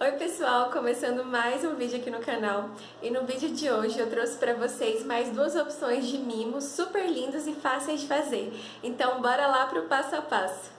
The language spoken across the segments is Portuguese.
Oi pessoal, começando mais um vídeo aqui no canal e no vídeo de hoje eu trouxe para vocês mais duas opções de mimos super lindos e fáceis de fazer. Então bora lá para o passo a passo.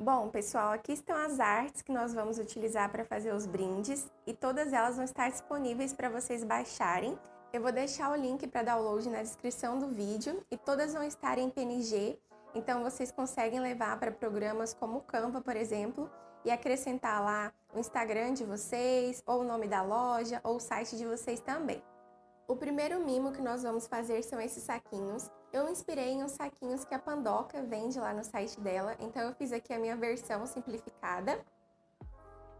Bom pessoal, aqui estão as artes que nós vamos utilizar para fazer os brindes e todas elas vão estar disponíveis para vocês baixarem. Eu vou deixar o link para download na descrição do vídeo e todas vão estar em PNG então vocês conseguem levar para programas como o Canva, por exemplo, e acrescentar lá o Instagram de vocês, ou o nome da loja, ou o site de vocês também. O primeiro mimo que nós vamos fazer são esses saquinhos. Eu inspirei em uns saquinhos que a Pandoca vende lá no site dela, então eu fiz aqui a minha versão simplificada.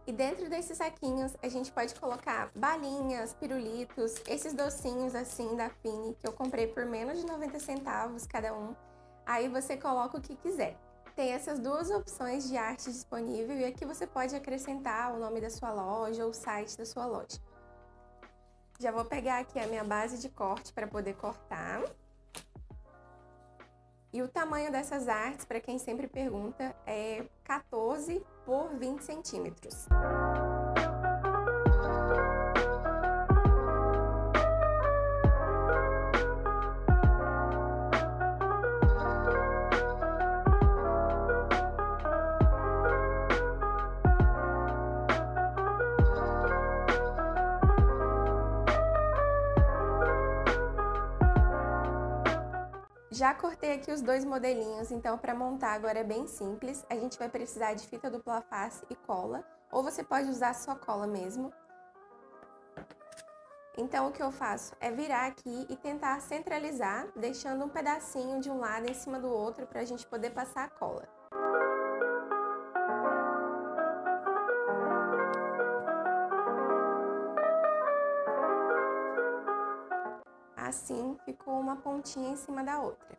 E dentro desses saquinhos a gente pode colocar balinhas, pirulitos, esses docinhos assim da Fini que eu comprei por menos de 90 centavos cada um. Aí você coloca o que quiser. Tem essas duas opções de arte disponível e aqui você pode acrescentar o nome da sua loja ou o site da sua loja. Já vou pegar aqui a minha base de corte para poder cortar. E o tamanho dessas artes, para quem sempre pergunta, é 14 por 20 centímetros. Já cortei aqui os dois modelinhos, então para montar agora é bem simples. A gente vai precisar de fita dupla face e cola, ou você pode usar só cola mesmo. Então o que eu faço é virar aqui e tentar centralizar, deixando um pedacinho de um lado em cima do outro para a gente poder passar a cola. Ficou uma pontinha em cima da outra.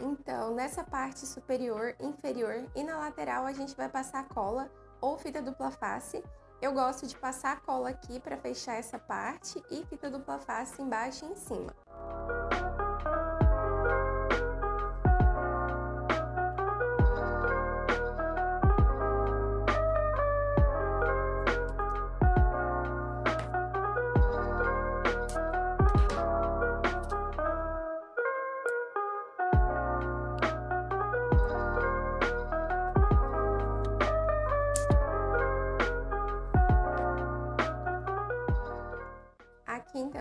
Então, nessa parte superior, inferior e na lateral a gente vai passar cola ou fita dupla face. Eu gosto de passar cola aqui para fechar essa parte e fita dupla face embaixo e em cima.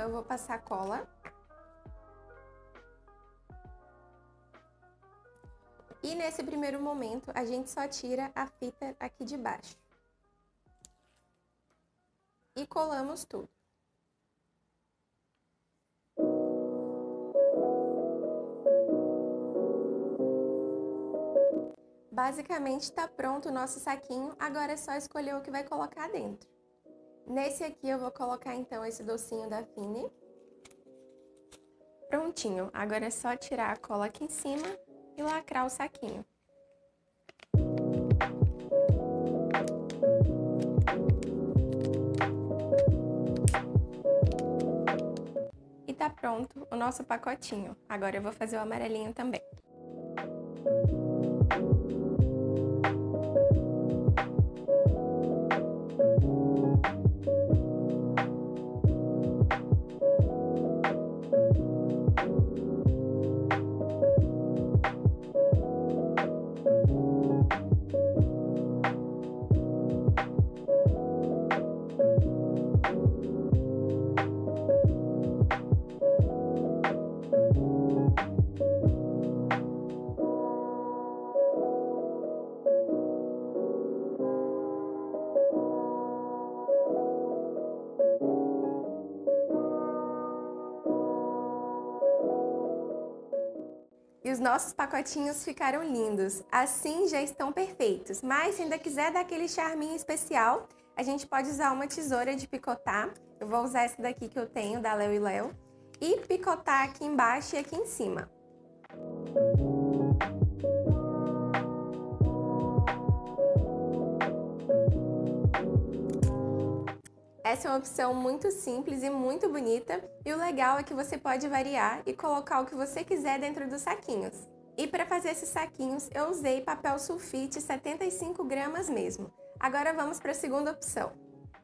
Eu vou passar cola. E nesse primeiro momento, a gente só tira a fita aqui de baixo. E colamos tudo. Basicamente, está pronto o nosso saquinho, agora é só escolher o que vai colocar dentro. Nesse aqui eu vou colocar então esse docinho da Fine. Prontinho, agora é só tirar a cola aqui em cima e lacrar o saquinho. E tá pronto o nosso pacotinho. Agora eu vou fazer o amarelinho também. Os nossos pacotinhos ficaram lindos. Assim já estão perfeitos. Mas se ainda quiser dar aquele charminho especial, a gente pode usar uma tesoura de picotar. Eu vou usar essa daqui que eu tenho, da Léo e Léo. E picotar aqui embaixo e aqui em cima. Essa é uma opção muito simples e muito bonita, e o legal é que você pode variar e colocar o que você quiser dentro dos saquinhos. E para fazer esses saquinhos, eu usei papel sulfite 75 gramas mesmo. Agora vamos para a segunda opção.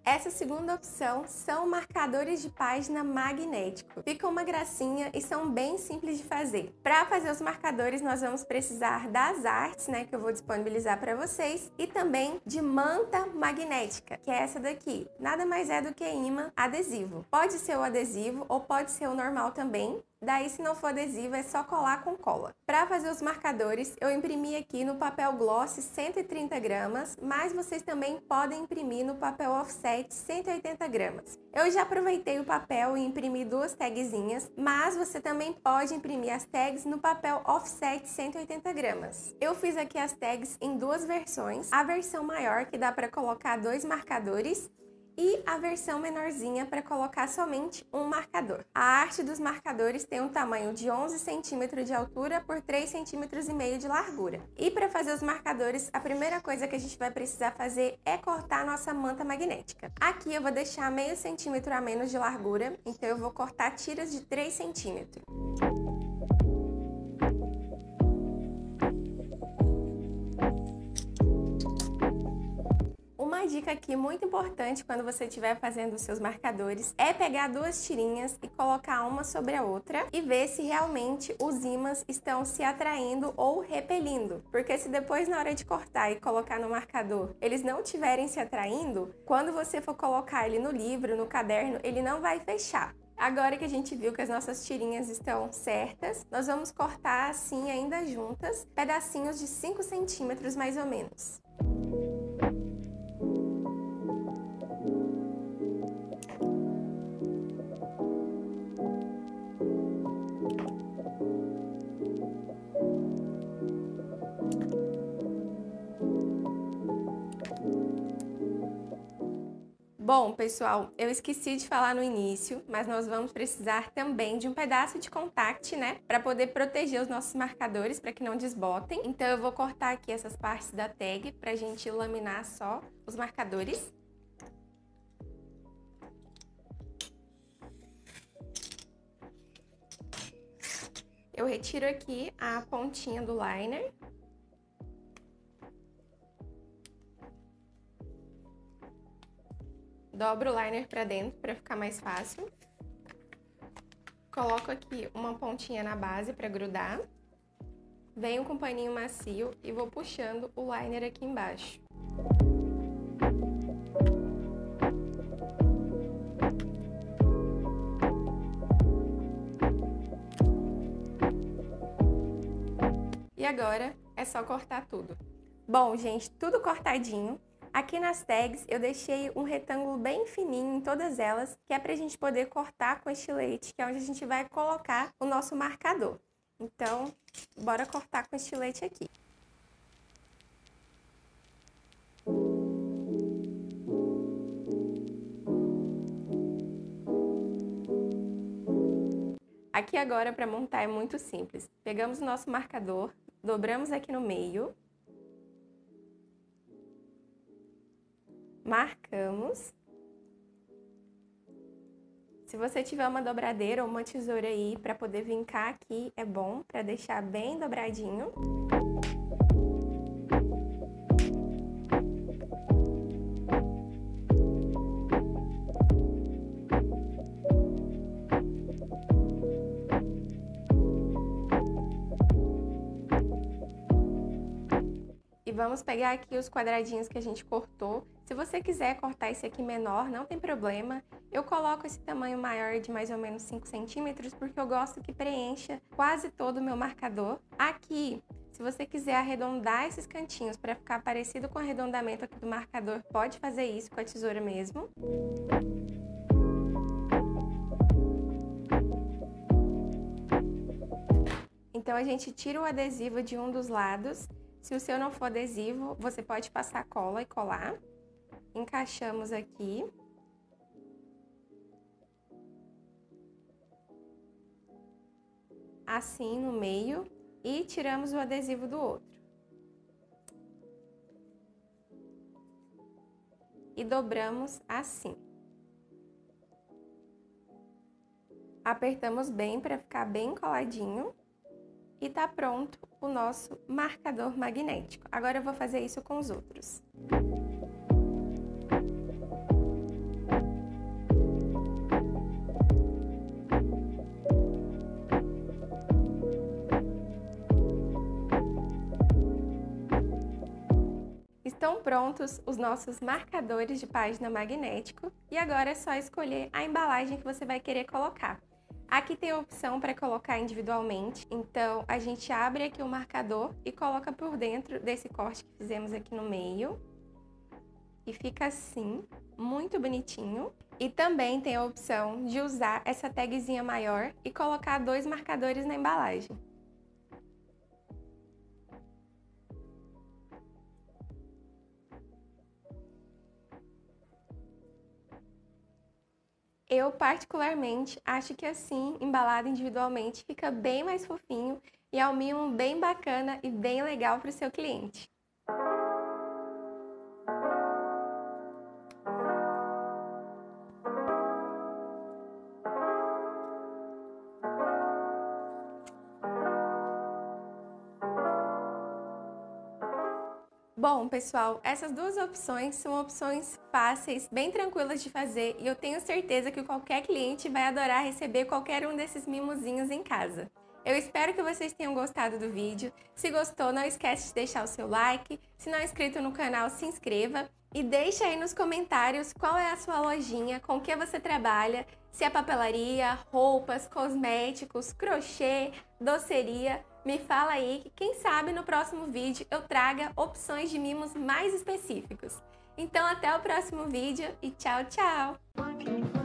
Essa segunda opção são marcadores de página magnético. Ficam uma gracinha e são bem simples de fazer. Para fazer os marcadores, nós vamos precisar das artes, né, que eu vou disponibilizar para vocês, e também de manta magnética, que é essa daqui. Nada mais é do que imã adesivo. Pode ser o adesivo ou pode ser o normal também, Daí, se não for adesivo, é só colar com cola. Para fazer os marcadores, eu imprimi aqui no papel gloss 130 gramas, mas vocês também podem imprimir no papel offset 180 gramas. Eu já aproveitei o papel e imprimi duas tagzinhas, mas você também pode imprimir as tags no papel offset 180 gramas. Eu fiz aqui as tags em duas versões, a versão maior que dá para colocar dois marcadores e a versão menorzinha para colocar somente um marcador. A arte dos marcadores tem um tamanho de 11 centímetros de altura por 3 centímetros e meio de largura. E para fazer os marcadores, a primeira coisa que a gente vai precisar fazer é cortar a nossa manta magnética. Aqui eu vou deixar meio centímetro a menos de largura, então eu vou cortar tiras de 3 centímetros. Uma dica aqui muito importante quando você estiver fazendo os seus marcadores é pegar duas tirinhas e colocar uma sobre a outra e ver se realmente os ímãs estão se atraindo ou repelindo. Porque se depois na hora de cortar e colocar no marcador eles não estiverem se atraindo, quando você for colocar ele no livro, no caderno, ele não vai fechar. Agora que a gente viu que as nossas tirinhas estão certas, nós vamos cortar assim ainda juntas, pedacinhos de 5 centímetros mais ou menos. Bom, pessoal, eu esqueci de falar no início, mas nós vamos precisar também de um pedaço de contact, né? Para poder proteger os nossos marcadores, para que não desbotem. Então, eu vou cortar aqui essas partes da tag para a gente laminar só os marcadores. Eu retiro aqui a pontinha do liner Dobro o liner para dentro para ficar mais fácil. Coloco aqui uma pontinha na base para grudar. Venho com um paninho macio e vou puxando o liner aqui embaixo. E agora é só cortar tudo. Bom, gente, tudo cortadinho. Aqui nas tags eu deixei um retângulo bem fininho em todas elas, que é para a gente poder cortar com estilete, que é onde a gente vai colocar o nosso marcador. Então, bora cortar com estilete aqui. Aqui agora para montar é muito simples. Pegamos o nosso marcador, dobramos aqui no meio, marcamos. Se você tiver uma dobradeira ou uma tesoura aí para poder vincar aqui, é bom para deixar bem dobradinho. E vamos pegar aqui os quadradinhos que a gente cortou. Se você quiser cortar esse aqui menor, não tem problema. Eu coloco esse tamanho maior de mais ou menos 5 centímetros, porque eu gosto que preencha quase todo o meu marcador. Aqui, se você quiser arredondar esses cantinhos para ficar parecido com o arredondamento aqui do marcador, pode fazer isso com a tesoura mesmo. Então, a gente tira o adesivo de um dos lados se o seu não for adesivo, você pode passar cola e colar. Encaixamos aqui. Assim no meio e tiramos o adesivo do outro. E dobramos assim. Apertamos bem para ficar bem coladinho e tá pronto o nosso marcador magnético. Agora eu vou fazer isso com os outros. Prontos os nossos marcadores de página magnético e agora é só escolher a embalagem que você vai querer colocar. Aqui tem a opção para colocar individualmente, então a gente abre aqui o marcador e coloca por dentro desse corte que fizemos aqui no meio. E fica assim, muito bonitinho. E também tem a opção de usar essa tagzinha maior e colocar dois marcadores na embalagem. Eu, particularmente, acho que assim, embalado individualmente, fica bem mais fofinho e é um bem bacana e bem legal para o seu cliente. Bom, pessoal, essas duas opções são opções fáceis, bem tranquilas de fazer e eu tenho certeza que qualquer cliente vai adorar receber qualquer um desses mimozinhos em casa. Eu espero que vocês tenham gostado do vídeo. Se gostou, não esquece de deixar o seu like. Se não é inscrito no canal, se inscreva. E deixa aí nos comentários qual é a sua lojinha, com que você trabalha, se é papelaria, roupas, cosméticos, crochê, doceria. Me fala aí que quem sabe no próximo vídeo eu traga opções de mimos mais específicos. Então até o próximo vídeo e tchau, tchau!